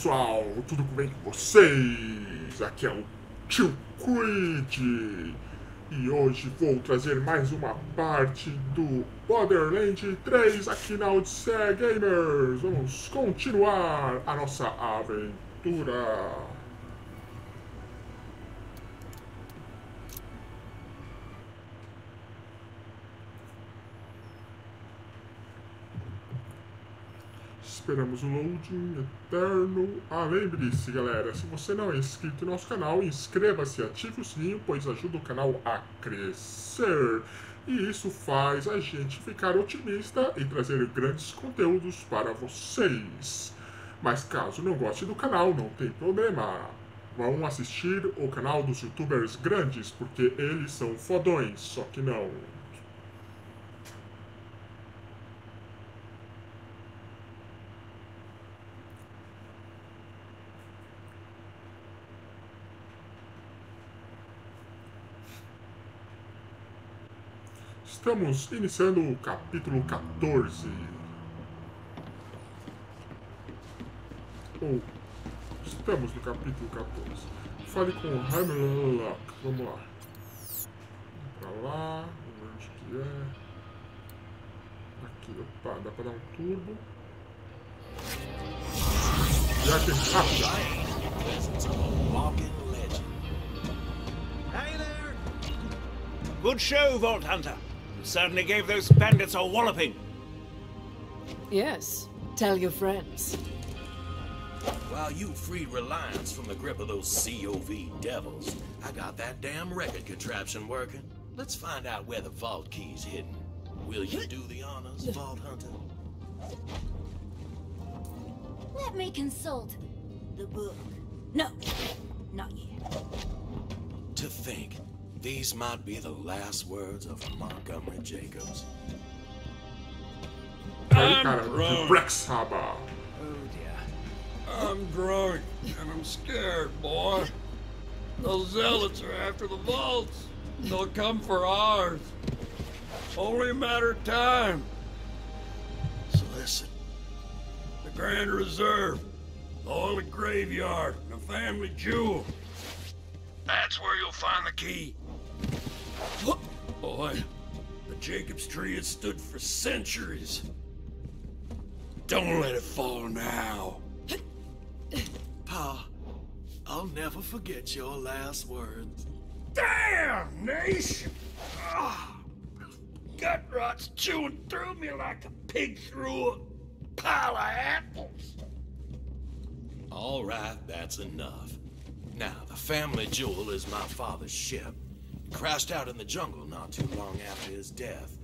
pessoal, tudo bem com vocês? Aqui é o Tio Creed e hoje vou trazer mais uma parte do Borderlands 3 aqui na Odisseia Gamers. Vamos continuar a nossa aventura. Esperamos o loading eterno. Ah, lembre-se, galera, se você não é inscrito no nosso canal, inscreva-se ative o sininho, pois ajuda o canal a crescer. E isso faz a gente ficar otimista e trazer grandes conteúdos para vocês. Mas caso não goste do canal, não tem problema. Vão assistir o canal dos youtubers grandes, porque eles são fodões, só que não. Estamos iniciando o capítulo 14. Ou estamos no capítulo 14. Fale com o Hammerlock. Vamos lá. Pra lá. Vamos onde que é. Aqui, opa, dá pra dar um turbo. Já que rápido. Hey there! Good show, Vault Hunter. You certainly gave those bandits a walloping. Yes. Tell your friends. While you freed Reliance from the grip of those COV devils, I got that damn record contraption working. Let's find out where the vault key's hidden. Will you do the honors, Vault Hunter? Let me consult the book. No, not yet. To think, these might be the last words of Montgomery Jacobs. Aí, cara, de Brexhaba. Oh dear. I'm drunk and I'm scared, boy. Those zealots are after the vaults. They'll come for ours. Only a matter of time. So listen, The Grand Reserve, the Holy Graveyard, and the family jewel. That's where you'll find the key. Boy, the Jacobs tree has stood for centuries. Don't let it fall now. Pa, I'll never forget your last words. Damnation! Ah, gut rot's chewing through me like a pig through a pile of apples. All right, that's enough. Now, the family jewel is my father's ship. Crashed out in the jungle not too long after his death.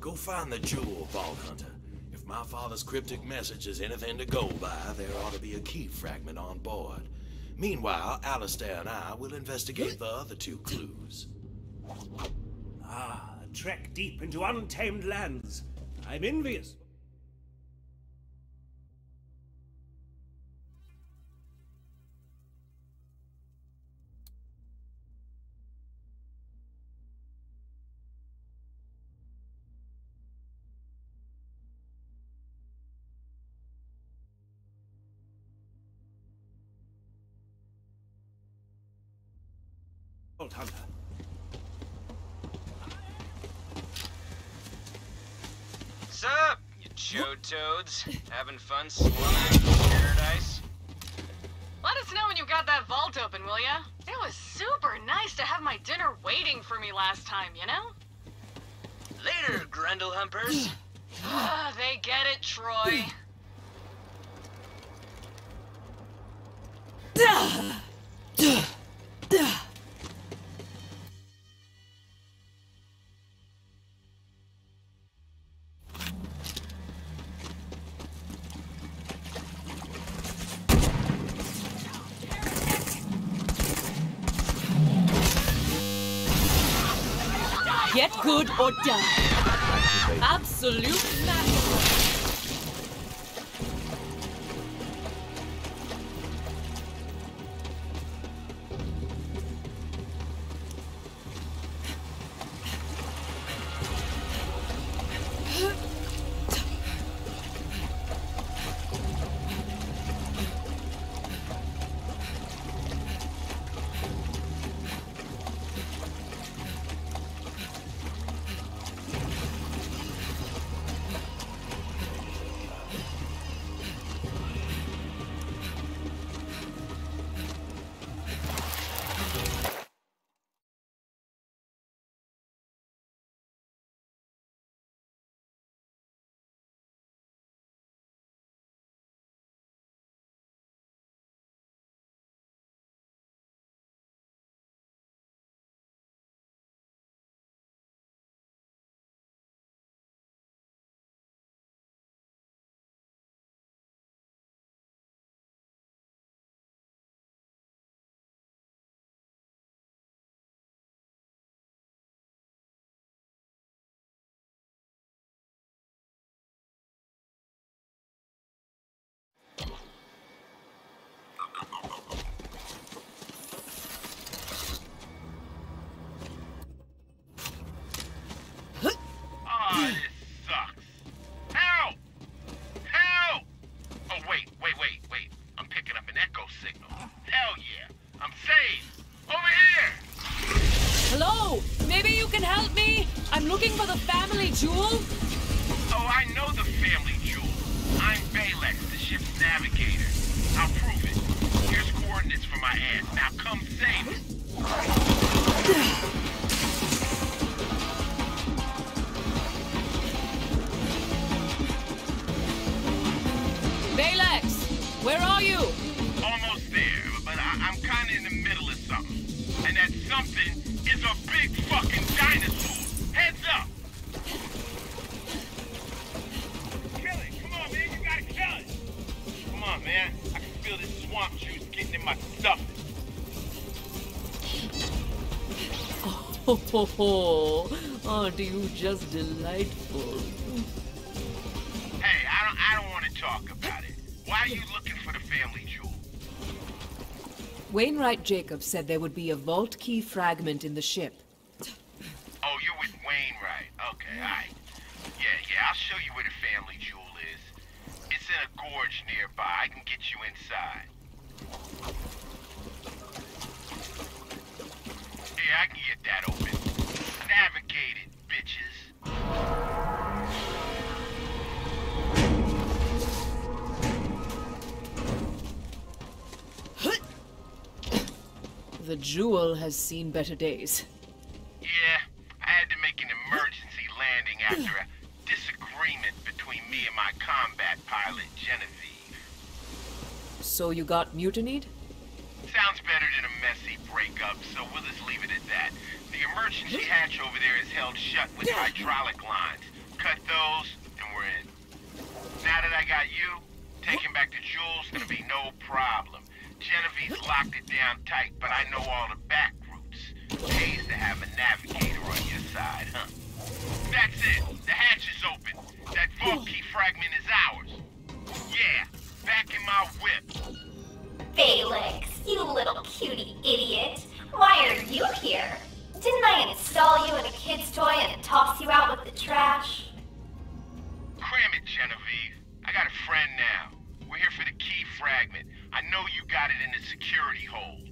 Go find the jewel, Vault Hunter. If my father's cryptic message is anything to go by, there ought to be a key fragment on board. Meanwhile, Alistair and I will investigate the other two clues. Ah, a trek deep into untamed lands. I'm envious. Vault Hunter. Sup, you chode toads? Having fun slumming in paradise? Let us know when you got that vault open, will ya? It was super nice to have my dinner waiting for me last time, you know? Later, Grendel Humpers. Ah, they get it, Troy. Get or die. Absolute madness. Ho, ho. aren't you just delightful? Hey, I don't, I don't want to talk about it. Why are you looking for the family jewel? Wainwright Jacobs said there would be a vault key fragment in the ship. Oh, you're with Wainwright. Okay, alright. Yeah, yeah, I'll show you where the family jewel is. It's in a gorge nearby. I can get you inside. Yeah, I can get that open. Navigate it, bitches. The jewel has seen better days. Yeah, I had to make an emergency landing after a disagreement between me and my combat pilot, Genevieve. So you got mutinied? Sounds better than a messy breakup, so we'll just leave it at that. The emergency hatch over there is held shut with hydraulic lines. Cut those, and we're in. Now that I got you, taking back the jewels gonna be no problem. Genevieve's locked it down tight, but I know all the back routes. Pays to have a navigator on your side, huh? That's it. The hatch is open. That vault key fragment is ours. Yeah, back in my whip. Felix, you little cutie idiot. Why are you here? Didn't I install you in a kid's toy and toss you out with the trash? Cram it, Genevieve. I got a friend now. We're here for the key fragment. I know you got it in the security hold.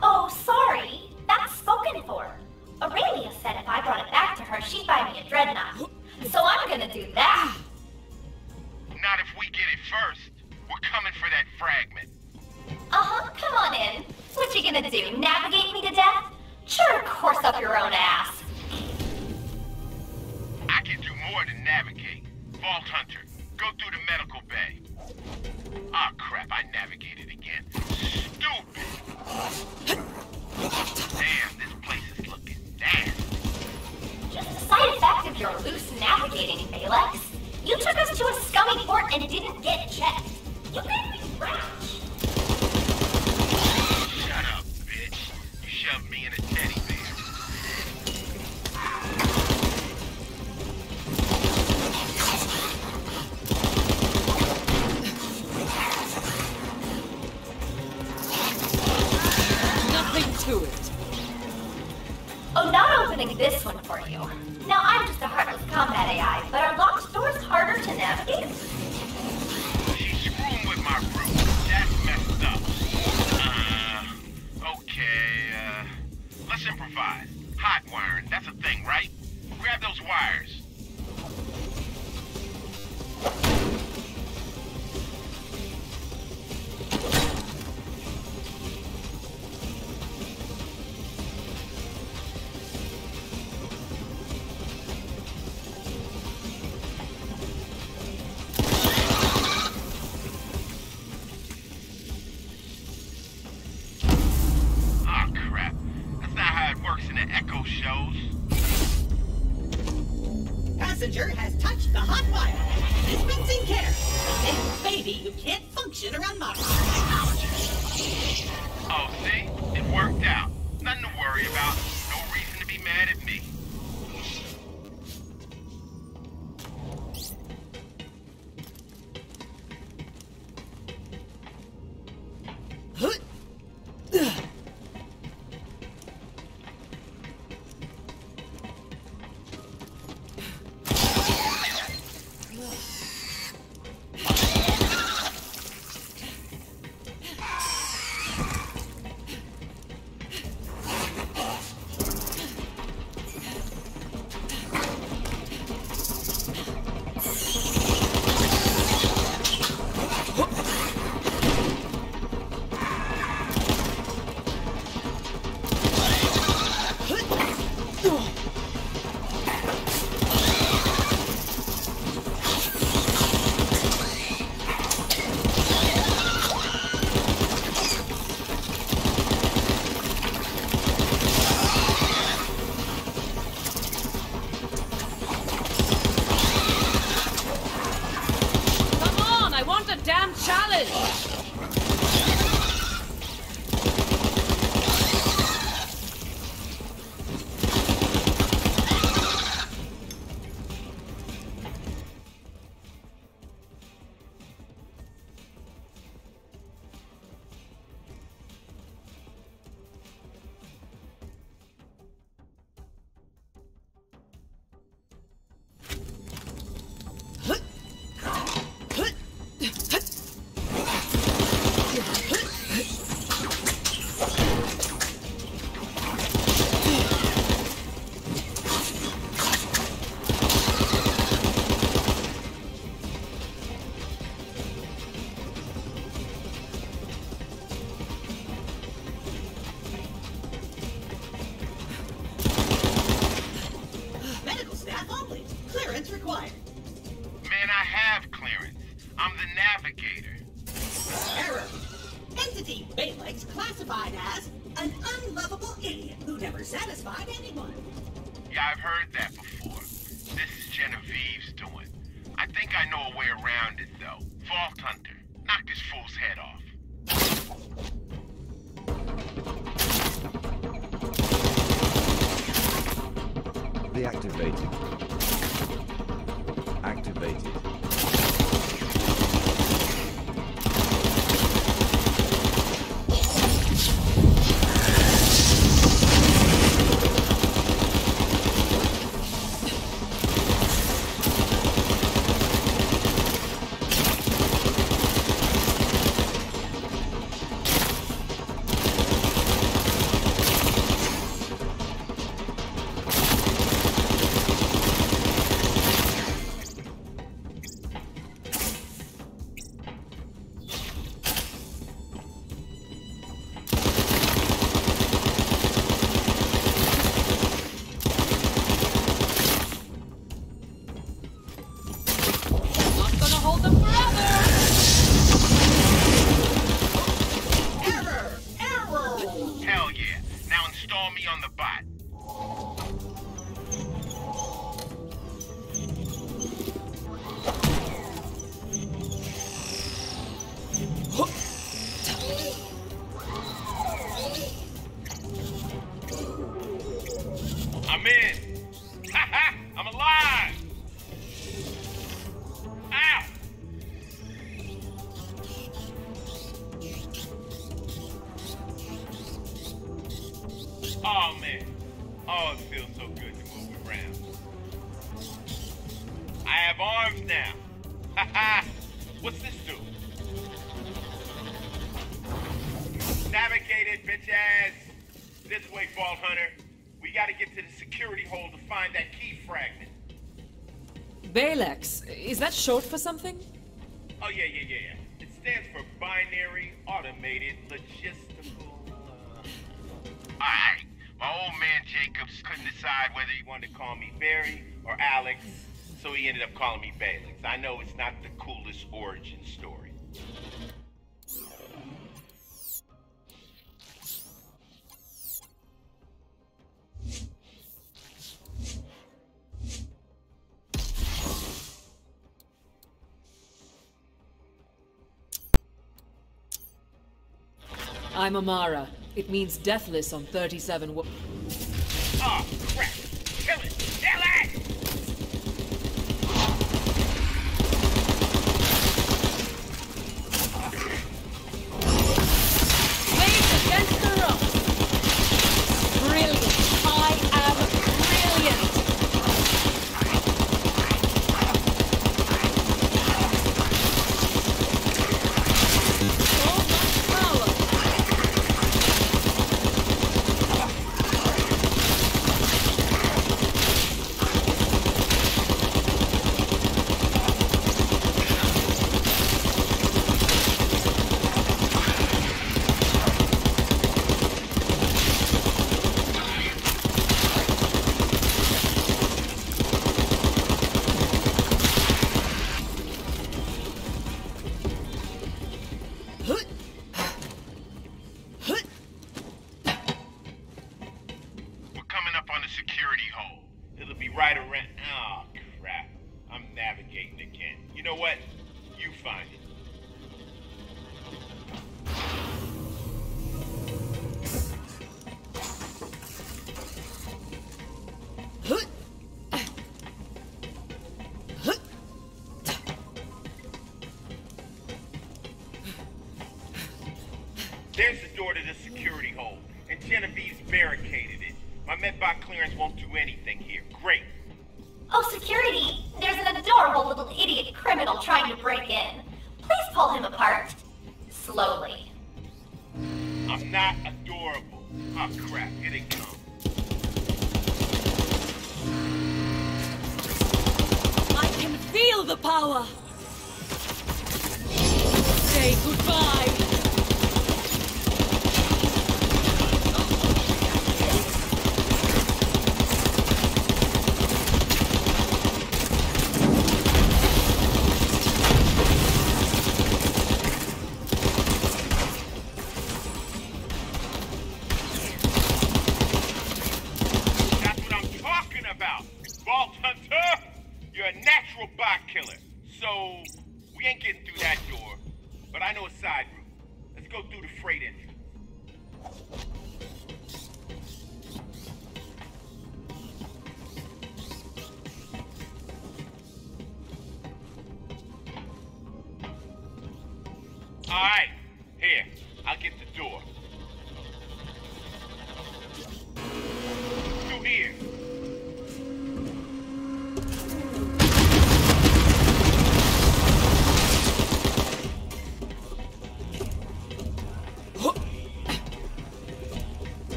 Oh, sorry. That's spoken for. Aurelia said if I brought it back to her, she'd buy me a dreadnought. So I'm gonna do that. Not if we get it first. We're coming for that fragment. Uh-huh, come on in. What you gonna do, navigate me to death? Sure, course up your own ass. I can do more than navigate. Vault Hunter, go through the medical bay. Ah, crap, I navigated again. Stupid! Damn, this place is looking nasty. Just a side effect of your loose navigating, Alex. You took us to a scummy port and didn't get checked. You made me rash. To it. Oh, not opening this one for you. Now, I'm just a heartless combat AI, but our locked doors harder to navigate? She's screwing with my route. That's messed up. Uh, okay, uh, let's improvise. Hot wiring, that's a thing, right? Grab those wires. It, bitch ass. This way, Vault Hunter. We gotta get to the security hole to find that key fragment. Balex, is that short for something? Oh yeah, yeah, yeah, yeah. It stands for Binary Automated Logistical. Uh... Alright. My old man Jacobs couldn't decide whether he wanted to call me Barry or Alex, so he ended up calling me Balex. I know it's not the coolest origin story. I'm Amara. It means deathless on 37 wo- ah! The power! Say goodbye!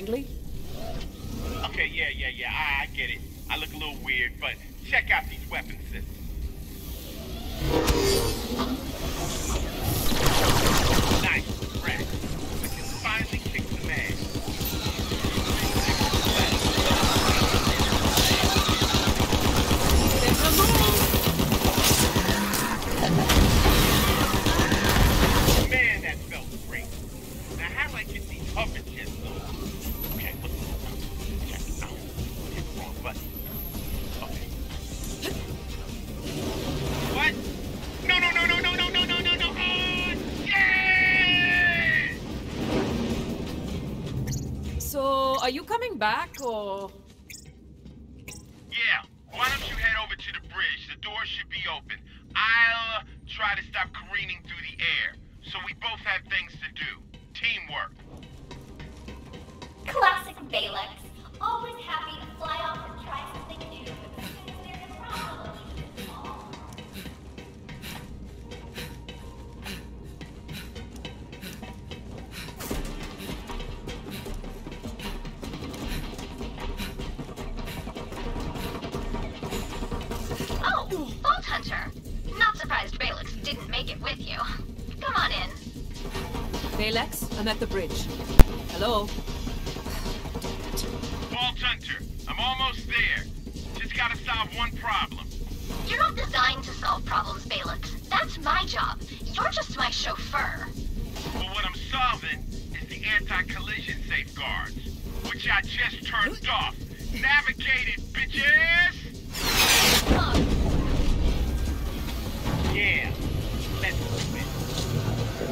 strangling? Are you coming back or. Yeah. Why don't you head over to the bridge? The door should be open. I'll uh, try to stop careening through the air. So we both have things to do. Teamwork. Classic Balex. Always happy to fly off and try didn't make it with you. Come on in. Balex, I'm at the bridge. Hello? Vault Hunter, I'm almost there. Just gotta solve one problem. You're not designed to solve problems, Balex. That's my job. You're just my chauffeur. But what I'm solving is the anti-collision safeguards, which I just turned off. Navigate it, bitches! Yeah,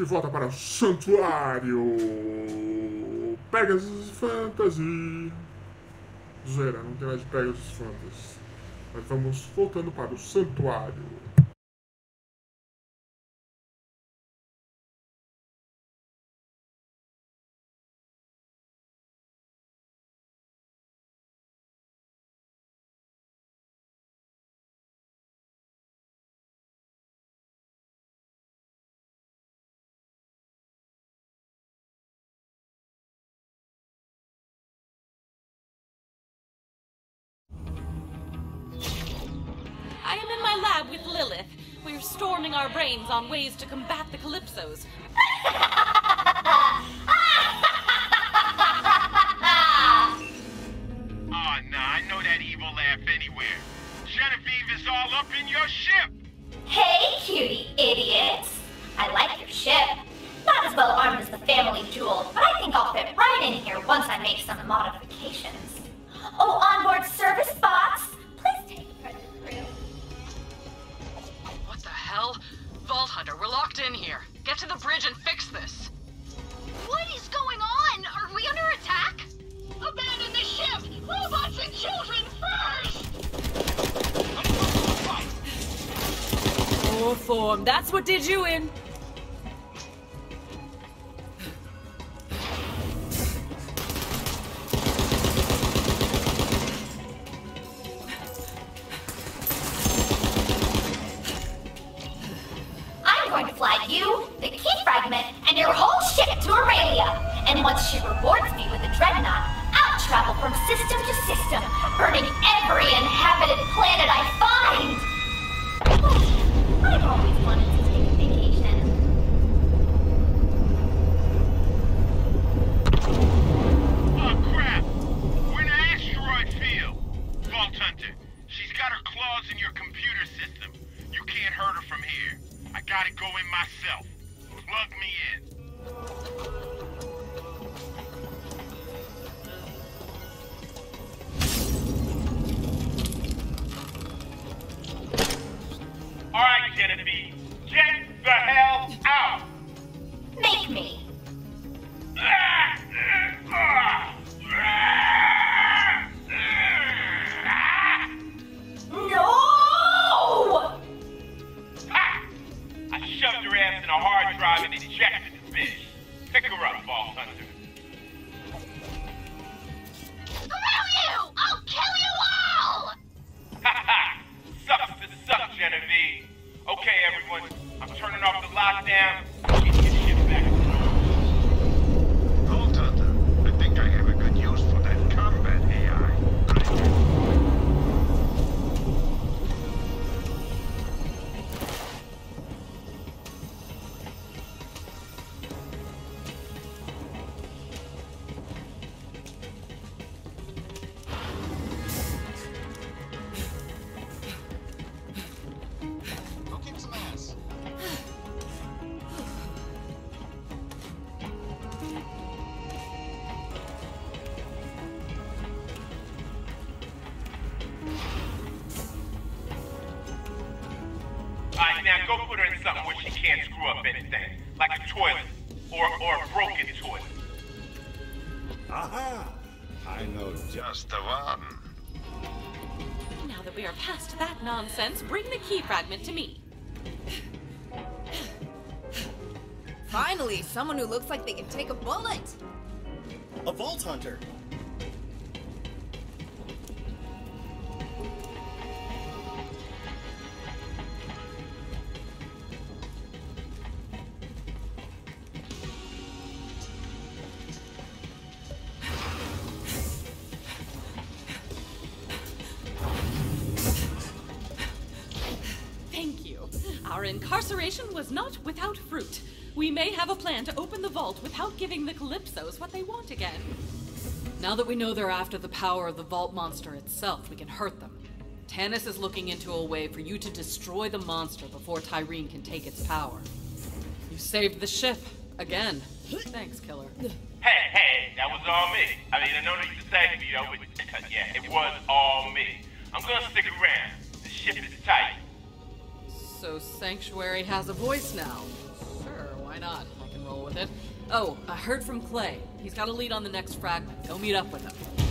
De volta para o Santuário. Pegasus Fantasy. Zoeira, não tem mais de Pegasus Fantasy. Mas vamos voltando para o Santuário. Lab with Lilith. We're storming our brains on ways to combat the Calypsos. Oh, nah, I know that evil laugh anywhere. Genevieve is all up in your ship. Hey, cutie idiots. I like your ship. Not as well armed as the family jewel, but I think I'll fit right in here once I make some modifications. Oh, onboard service bots, hell? Vault Hunter, we're locked in here. Get to the bridge and fix this. What is going on? Are we under attack? Abandon the ship! Robots and children first! Poor form. That's what did you in. Someone who looks like they can take a bullet. A Vault Hunter. Thank you. Our incarceration was not without fruit. We may have a plan to open the vault without giving the Calypsos what they want again. Now that we know they're after the power of the Vault Monster itself, we can hurt them. Tannis is looking into a way for you to destroy the monster before Tyreen can take its power. You saved the ship. Again. Thanks, Killer. Hey, hey, that was all me. I mean, I know that you thank me, though, but yeah, it was all me. I'm gonna stick around. The ship is tight. So Sanctuary has a voice now. Sure, why not? I can roll with it. Oh, I heard from Clay. He's got a lead on the next fragment. Go meet up with him.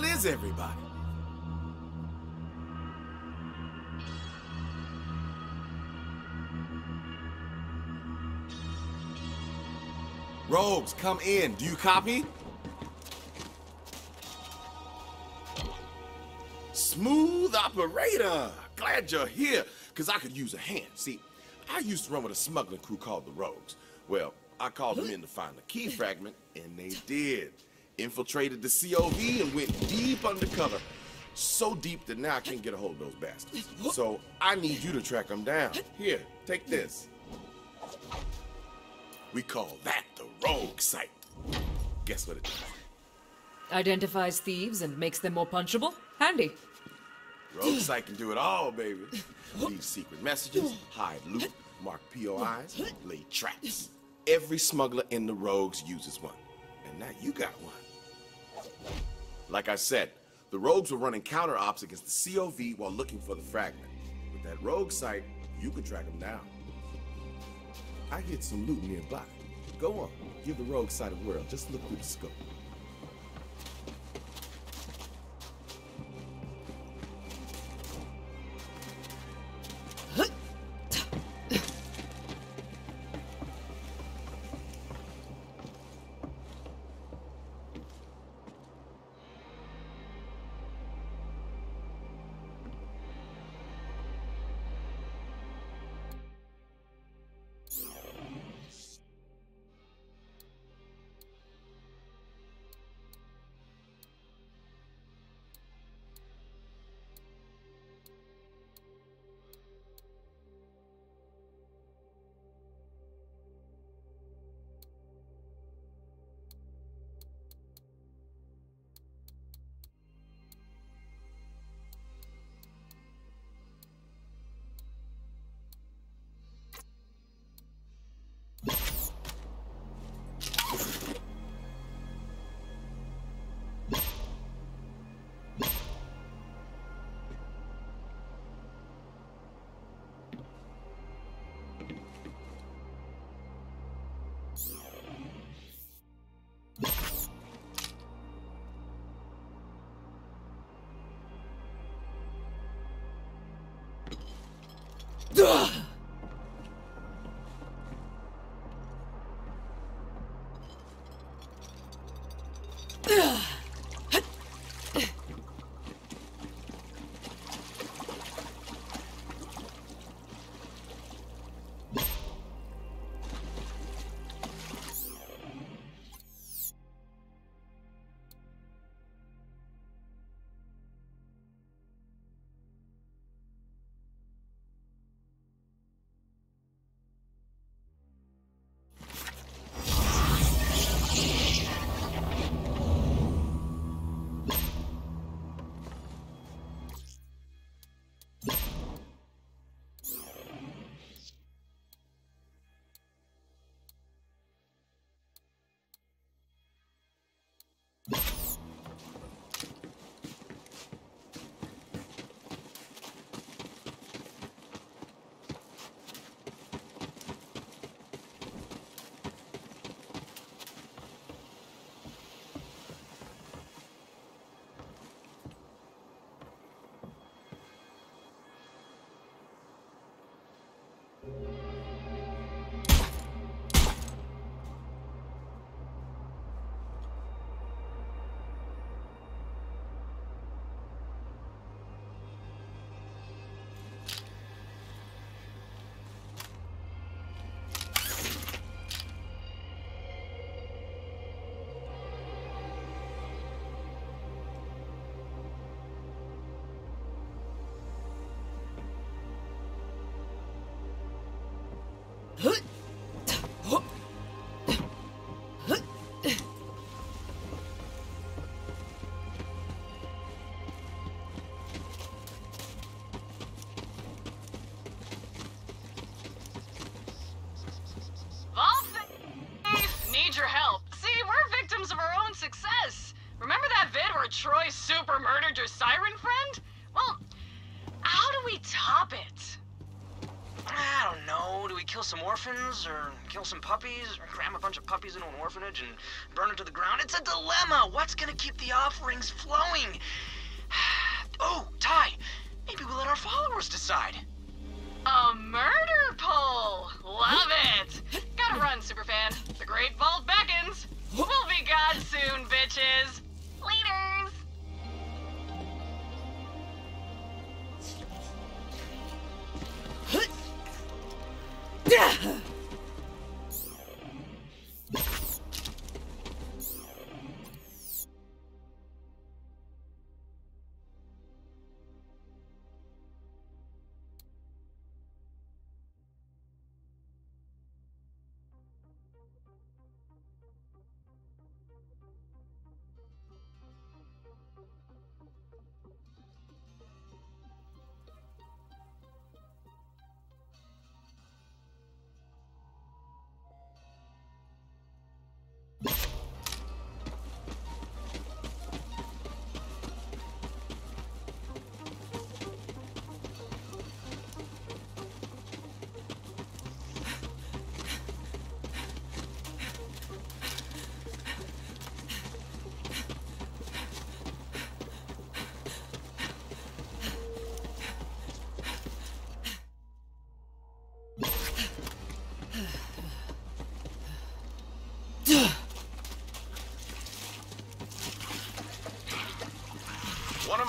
Hell is everybody? Rogues, come in. Do you copy? Smooth operator. Glad you're here, because I could use a hand. See, I used to run with a smuggling crew called the Rogues. Well, I called them in to find the key fragment, and they did. Infiltrated the COV and went deep undercover. So deep that now I can't get a hold of those bastards. So I need you to track them down. Here, take this. We call that the Rogue Site. Guess what it does? Identifies thieves and makes them more punchable? Handy. Rogue Site can do it all, baby. Leave secret messages, hide loot, mark POIs, lay traps. Every smuggler in the Rogues uses one. And now you got one. Like I said, the Rogues were running counter ops against the COV while looking for the fragment. With that Rogue Site, you can track them down. I hid some loot nearby. Go on, give the Rogue Site a whirl. Just look through the scope. Troy super murdered your siren friend? Well, how do we top it? I don't know. Do we kill some orphans or kill some puppies or cram a bunch of puppies into an orphanage and burn it to the ground? It's a dilemma. What's gonna keep the offerings flowing? oh, Ty, maybe we'll let our followers decide. A murder poll! Love it! Gotta run, superfan. The Great Vault beckons. We'll be gone soon, bitches. Leaders! One of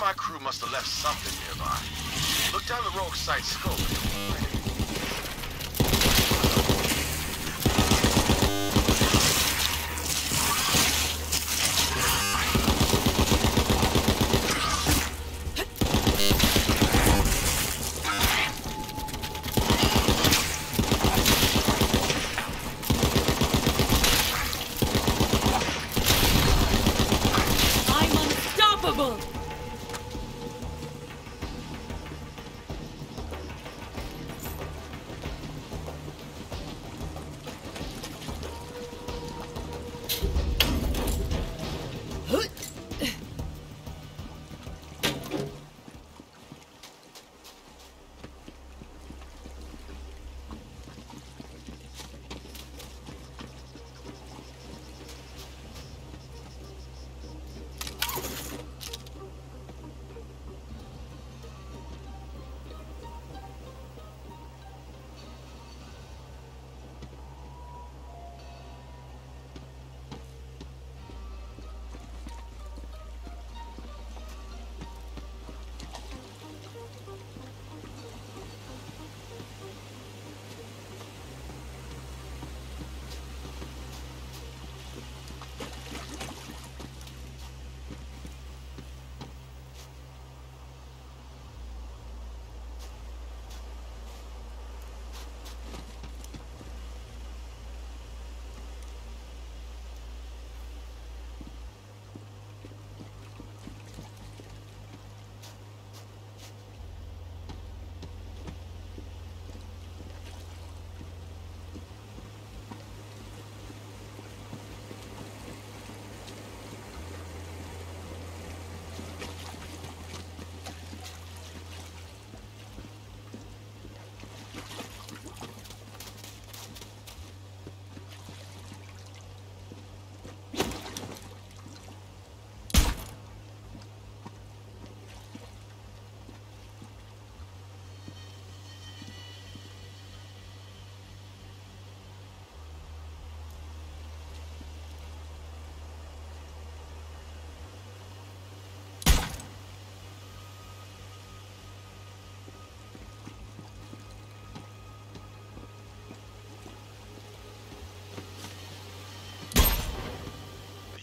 my crew must have left something nearby. Look down the rogue site scope.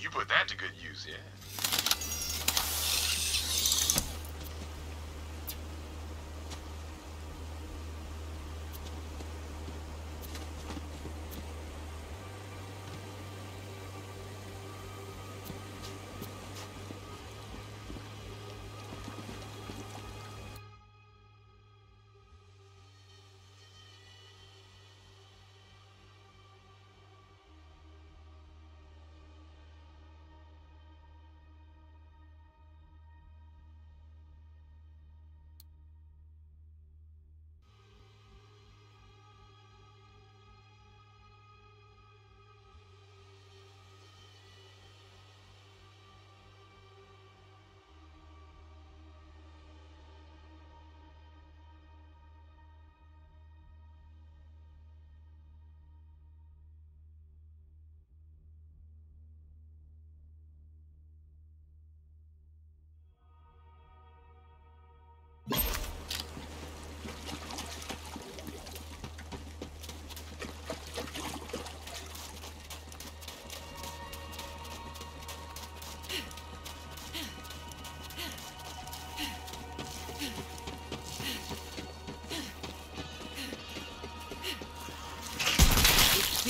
You put that to good use, yeah?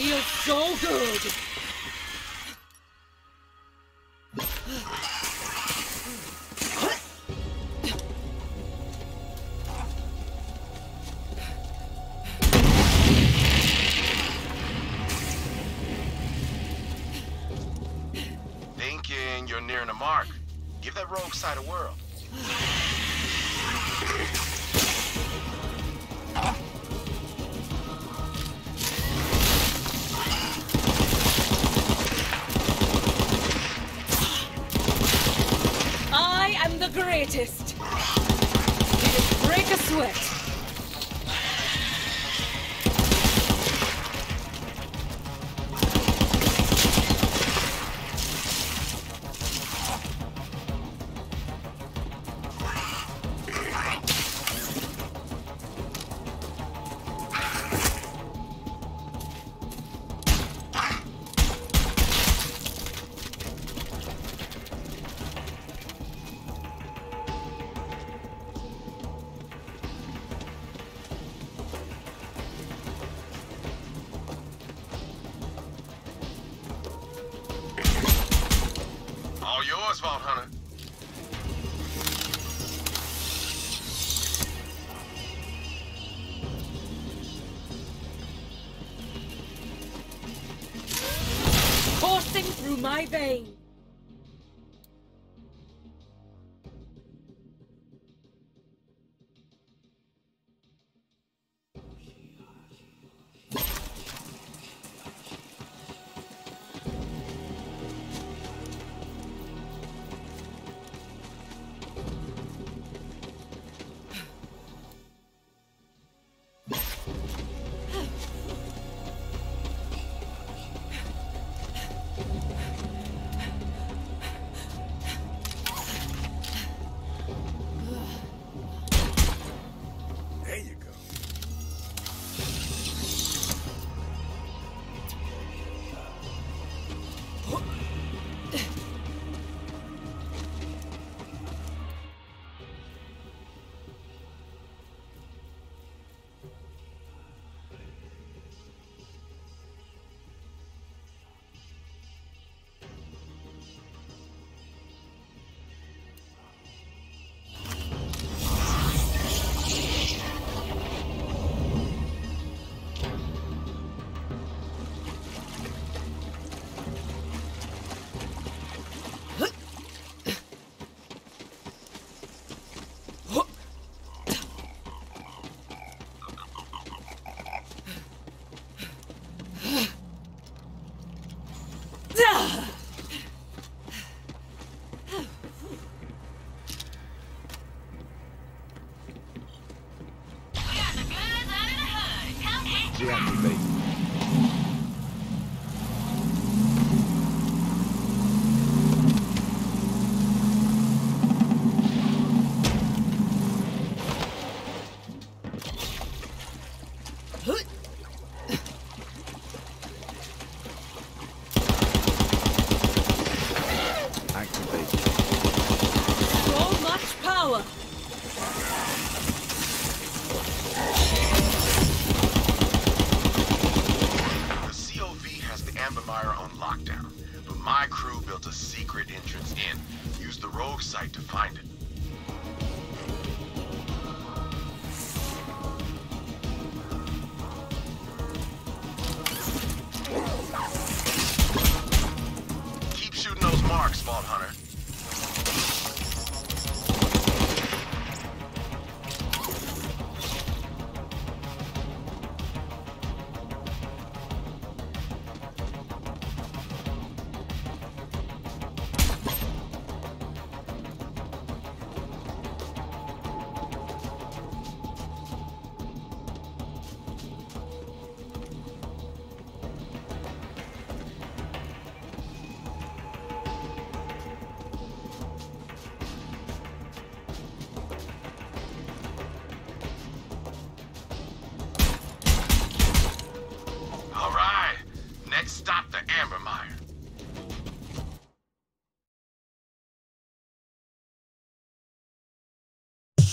feels so good.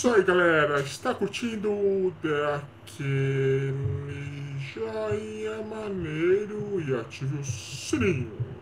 isso aí, galera. Está curtindo daquele joinha maneiro e ative o sininho.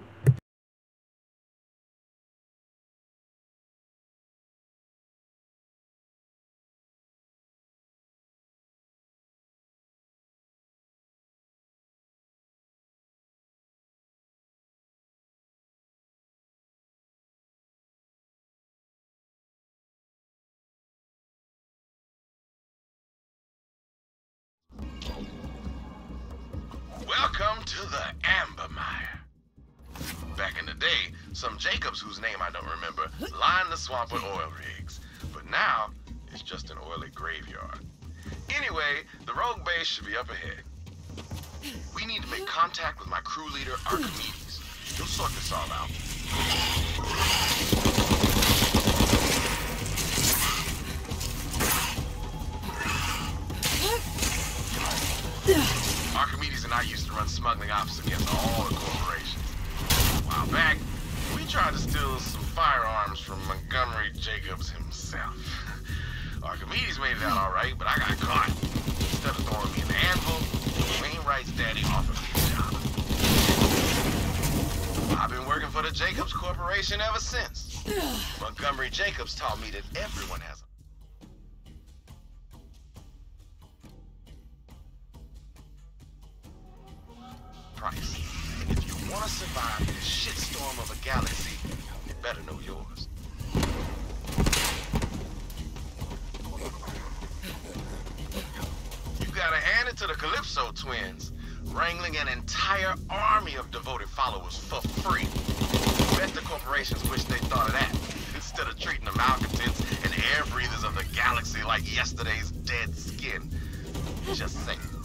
Whose name I don't remember, lined the swamp with oil rigs. But now, it's just an oily graveyard. Anyway, the rogue base should be up ahead. We need to make contact with my crew leader, Archimedes. He'll sort this all out. Archimedes and I used to run smuggling ops against all the corporations. A while back, tried to steal some firearms from Montgomery Jacobs himself. Archimedes made it out all right, but I got caught. Instead of throwing me the anvil, Wainwright's daddy offered me a job. I've been working for the Jacobs Corporation ever since. Montgomery Jacobs taught me that everyone has a price. Want to survive this shitstorm of a galaxy, you better know yours. You gotta hand it to the Calypso twins, wrangling an entire army of devoted followers for free. Bet the corporations wish they thought of that, instead of treating the malcontents and air breathers of the galaxy like yesterday's dead skin. Just saying.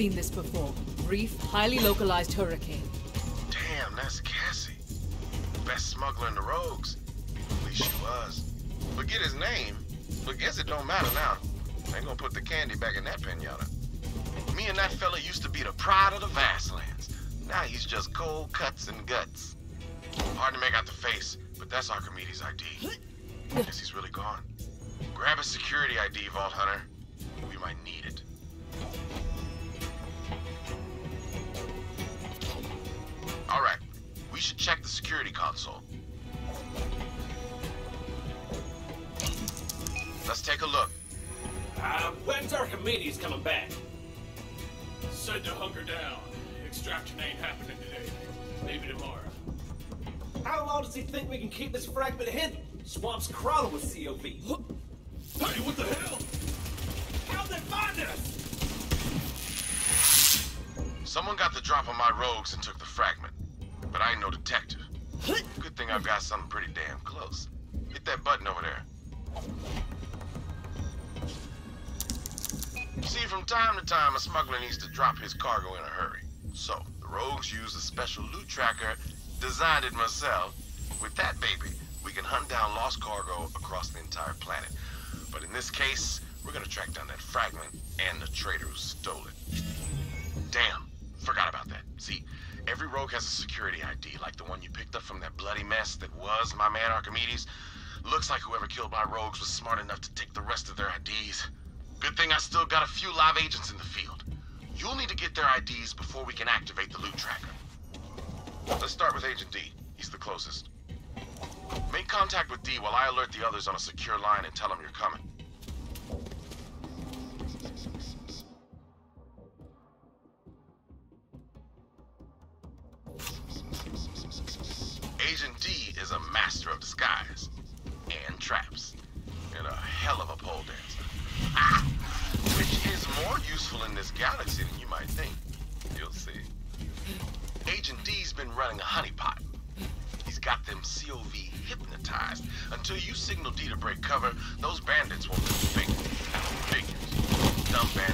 Seen this before. Brief, highly localized hurricane. Damn, that's Cassie. Best smuggler in the rogues. At least she was. Forget his name, but guess it don't matter now. Ain't gonna put the candy back in that pinata. Me and that fella used to be the pride of the Vastlands. Now he's just cold cuts and guts. Hard to make out the face, but that's Archimedes' ID. Guess he's really gone. Grab a security ID, Vault Hunter. We can keep this fragment hidden? Swamp's crawling with COV. Hey, what the hell? How'd they find us? Someone got the drop on my rogues and took the fragment. But I ain't no detective. Good thing I've got something pretty damn close. Hit that button over there. See, from time to time, a smuggler needs to drop his cargo in a hurry. So, the rogues use a special loot tracker, designed it myself. With that baby, we can hunt down lost cargo across the entire planet. But in this case, we're gonna track down that fragment and the traitor who stole it. Damn, forgot about that. See, every rogue has a security ID, like the one you picked up from that bloody mess that was my man Archimedes. Looks like whoever killed my rogues was smart enough to take the rest of their IDs. Good thing I still got a few live agents in the field. You'll need to get their IDs before we can activate the loot tracker. Let's start with Agent D. He's the closest. Make contact with D while I alert the others on a secure line and tell them you're coming. Agent D is a master of disguise and traps and a hell of a pole dancer. Ah! Which is more useful in this galaxy than you might think. You'll see. Agent D's been running a honeypot. He's got them COV until you signal D to break cover, those bandits won't figures. Figures. Dumb bandits.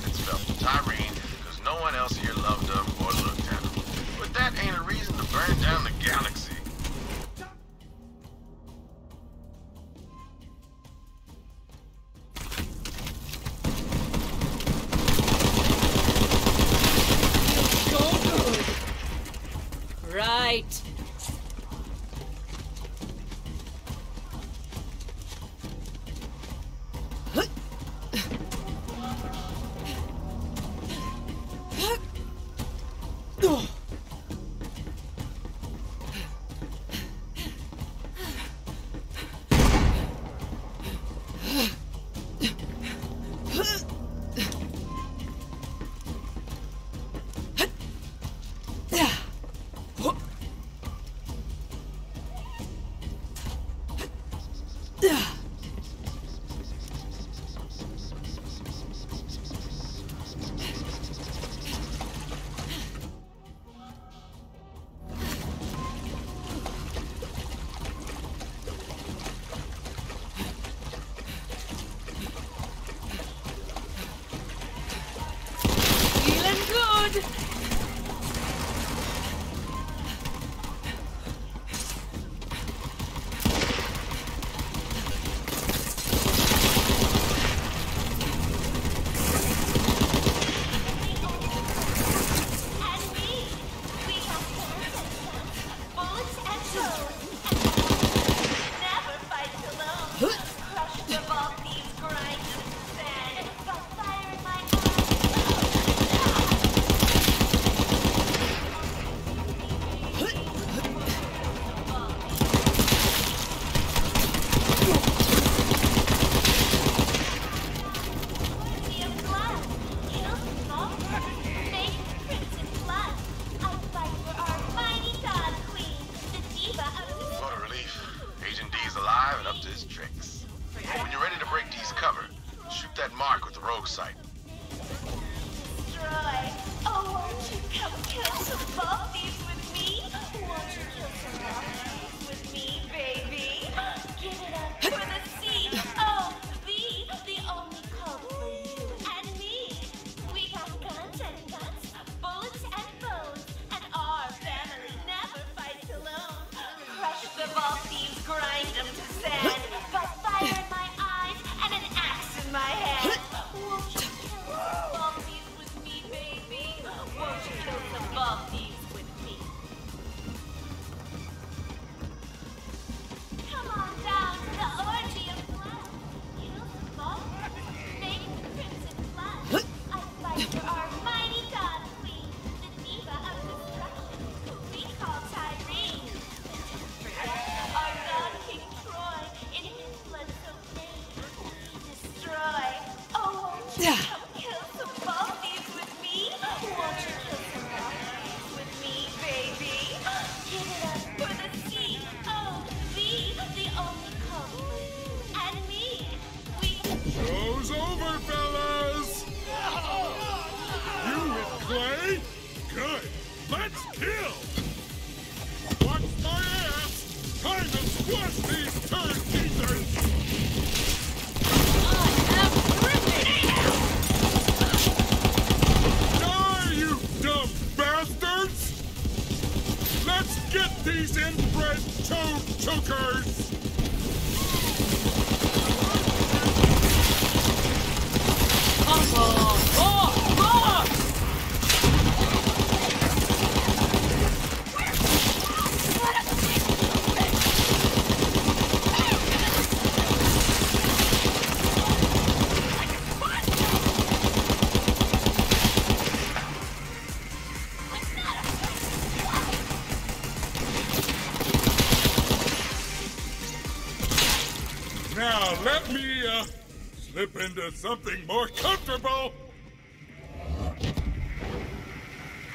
into something more comfortable!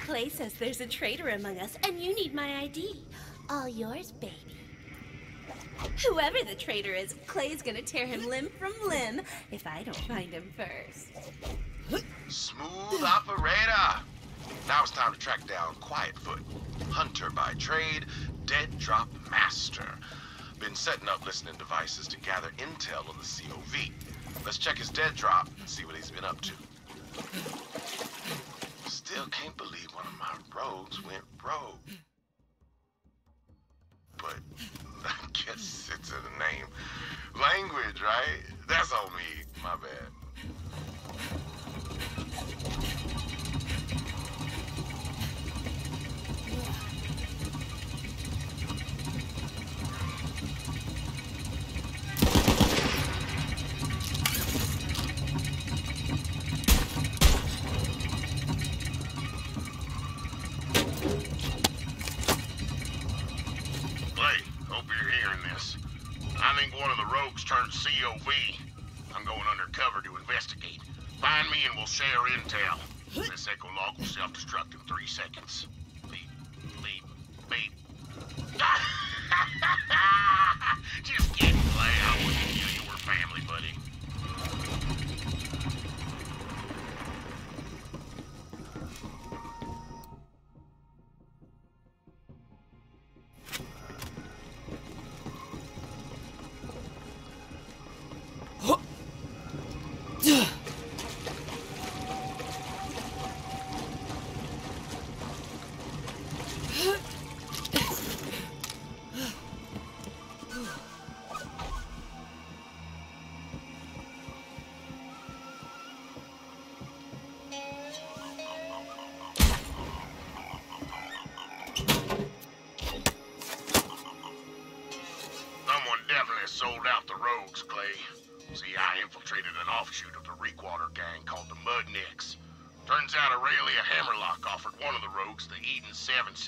Clay says there's a traitor among us, and you need my ID. All yours, baby. Whoever the traitor is, Clay's gonna tear him limb from limb if I don't find him first. Smooth operator! Now it's time to track down Quietfoot. Hunter by trade, dead drop master. Been setting up listening devices to gather intel on the COV. Let's check his dead drop and see what he's been up to. Still can't believe one of my rogues went rogue. But I guess it's in the name. Language, right? That's on me. My bad. share in.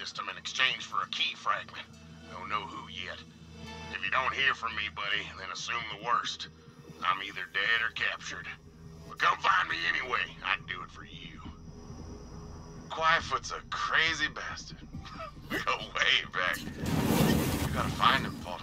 system in exchange for a key fragment. Don't know who yet. If you don't hear from me, buddy, then assume the worst. I'm either dead or captured. But come find me anyway. I'd do it for you. Quietfoot's a crazy bastard. go way back. You gotta find him, Vault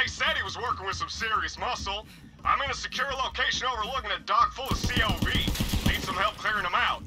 They said he was working with some serious muscle. I'm in a secure location overlooking a dock full of COV. Need some help clearing them out.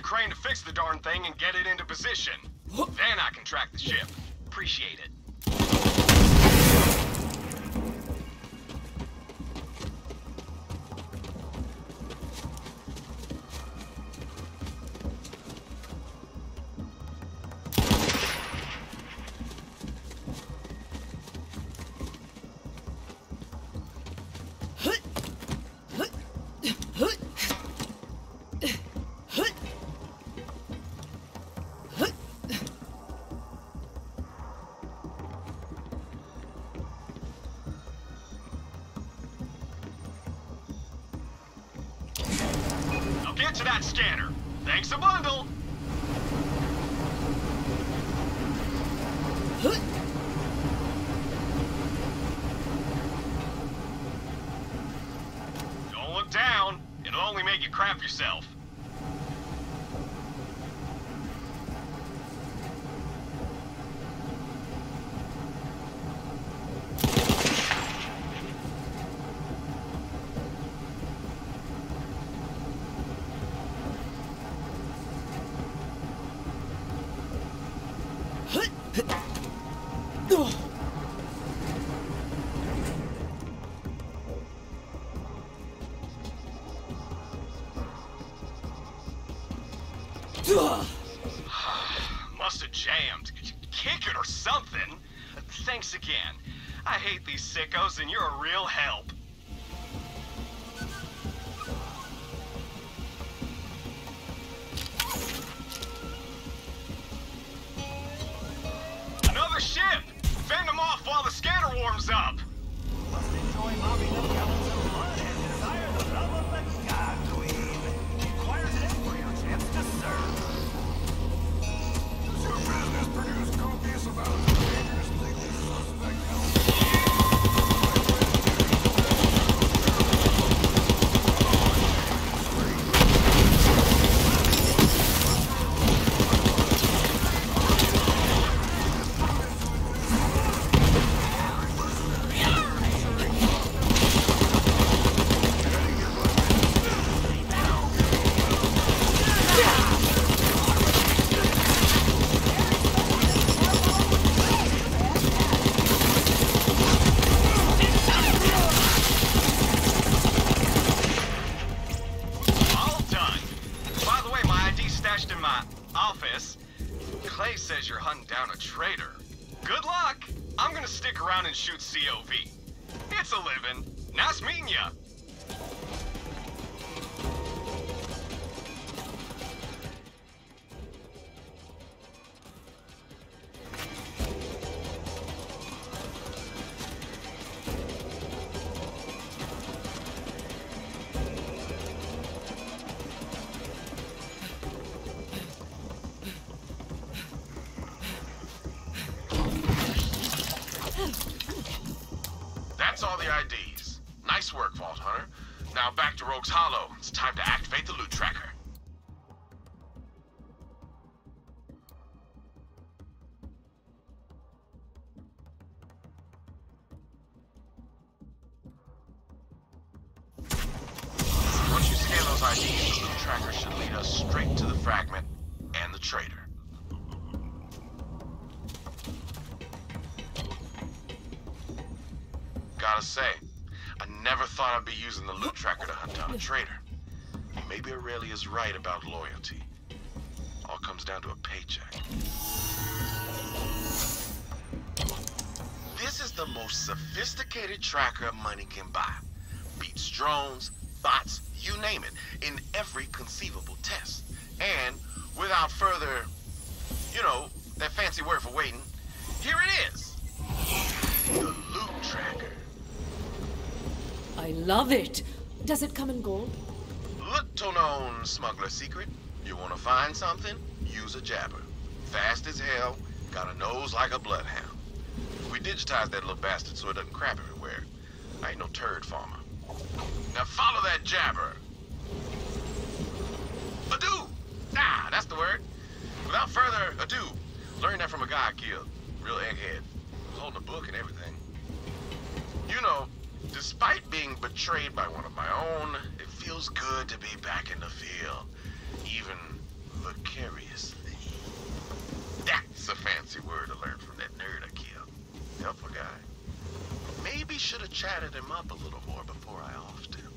that crane to fix the darn thing and get it into position. Then I can track the ship. Appreciate it. get to that scanner. Thanks a bundle. Don't look down. It'll only make you crap yourself. goes, and you're a real help. Hollow. It's time to tracker money can buy. Beats drones, bots, you name it, in every conceivable test. And without further, you know, that fancy word for waiting, here it is. The loot tracker. I love it. Does it come in gold? Look to known smuggler secret. You want to find something? Use a jabber. Fast as hell, got a nose like a bloodhound. We digitized that little bastard so it doesn't crap her ain't no turd farmer. Now follow that jabber. Ado! Ah, that's the word. Without further ado, learn that from a guy I killed. Real egghead. Holding a book and everything. You know, despite being betrayed by one of my own, it feels good to be back in the field. Even vicariously. That's a fancy word should have chatted him up a little more before I offed him.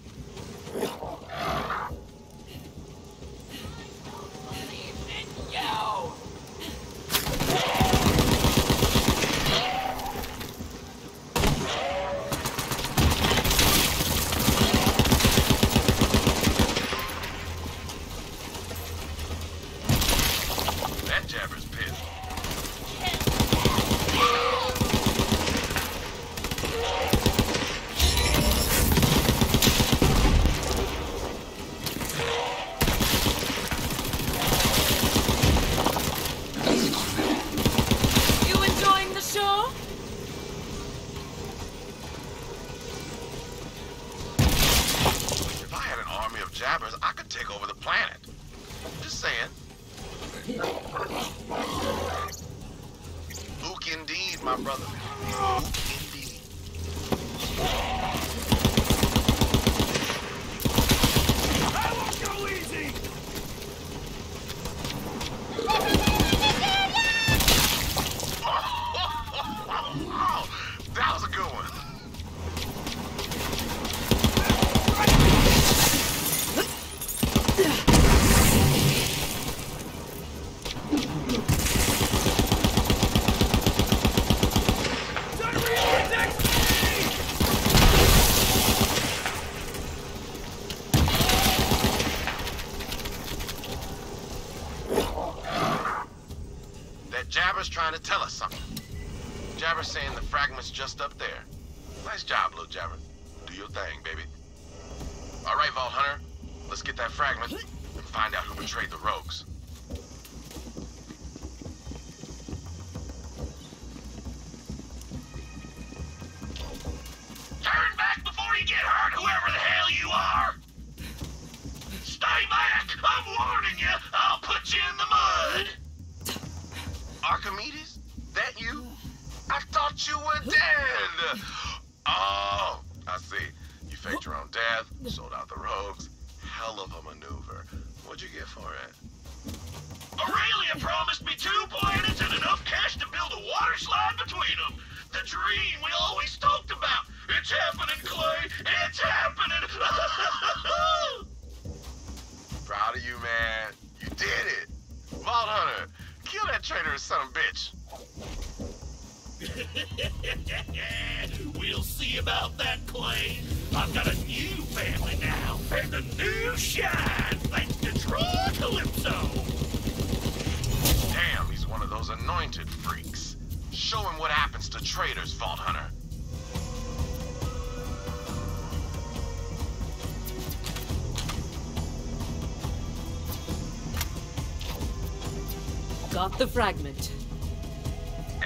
Got the fragment.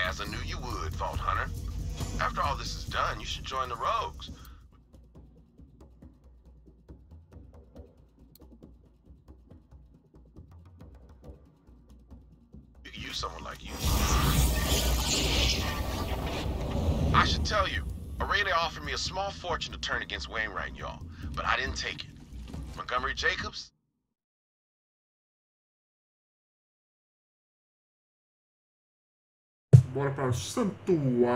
As I knew you would, Vault Hunter. After all this is done, you should join the Rogues. Use someone like you. I should tell you, Aurelia offered me a small fortune to turn against Wainwright y'all, but I didn't take it. Montgomery Jakobs, Bora para o santuário.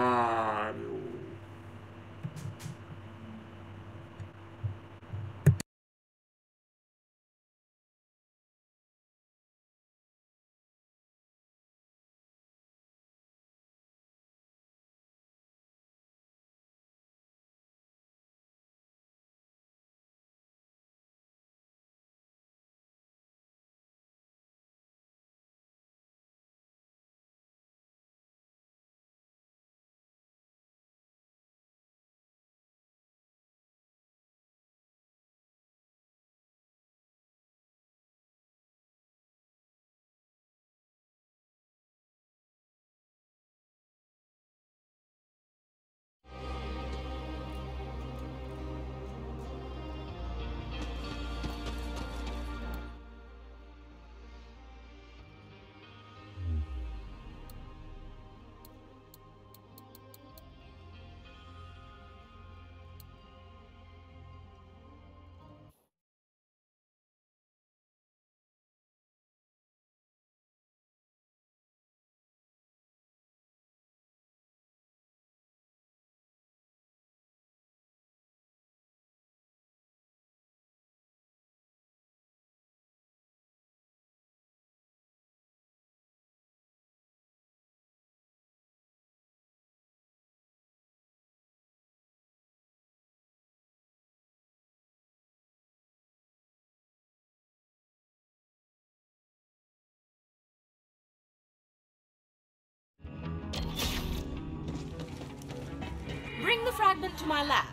The fragment to my lab.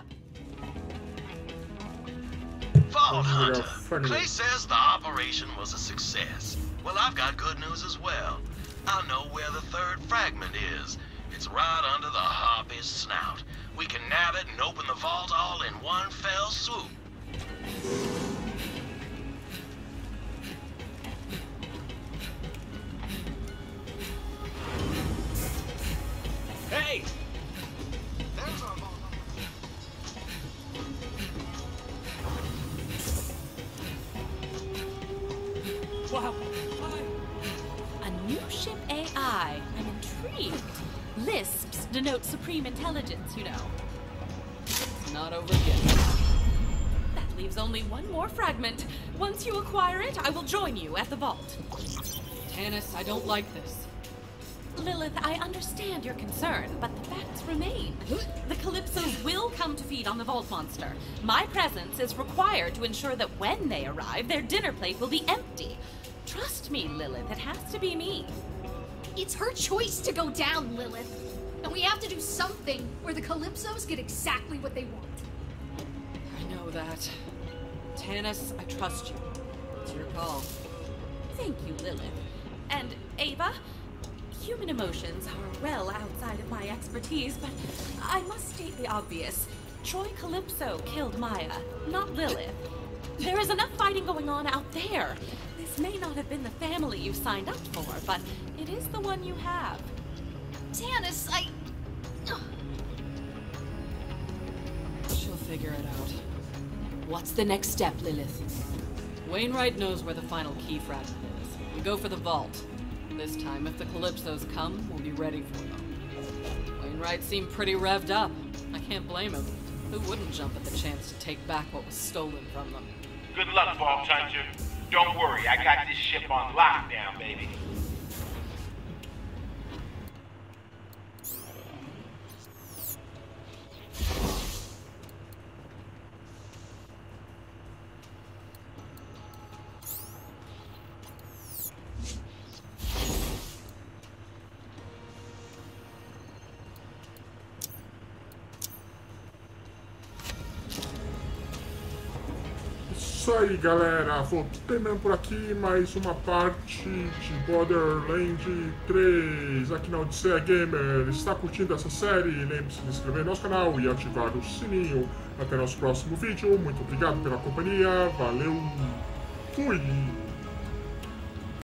Vault Hunter, Clay says the operation was a success. Well, I've got good news as well. I know where the third fragment is. It's right under the harpy's snout. We can nab it and open the vault all in one fell swoop. Supreme intelligence, you know. It's not over yet. That leaves only one more fragment. Once you acquire it, I will join you at the vault. Tannis, I don't like this. Lilith, I understand your concern, but the facts remain. The Calypsos will come to feed on the Vault Monster. My presence is required to ensure that when they arrive, their dinner plate will be empty. Trust me, Lilith, it has to be me. It's her choice to go down, Lilith. And we have to do something where the Calypsos get exactly what they want. I know that. Tannis, I trust you. It's your call. Thank you, Lilith. And Ava, human emotions are well outside of my expertise, but I must state the obvious. Troy Calypso killed Maya, not Lilith. There is enough fighting going on out there. This may not have been the family you signed up for, but it is the one you have. Tannis, I. figure it out. What's the next step, Lilith? Wainwright knows where the final key fragment is. We go for the vault. This time, if the Calypsos come, we'll be ready for them. Wainwright seemed pretty revved up. I can't blame him. Who wouldn't jump at the chance to take back what was stolen from them? Good luck, Vault Hunter. Don't worry, I got this ship on lockdown, baby. Isso aí, galera. Vou terminando por aqui mais uma parte de Borderland 3 aqui na Odisseia Gamer. Está curtindo essa série? Lembre-se de se inscrever no nosso canal e ativar o sininho. Até nosso próximo vídeo. Muito obrigado pela companhia. Valeu. Fui.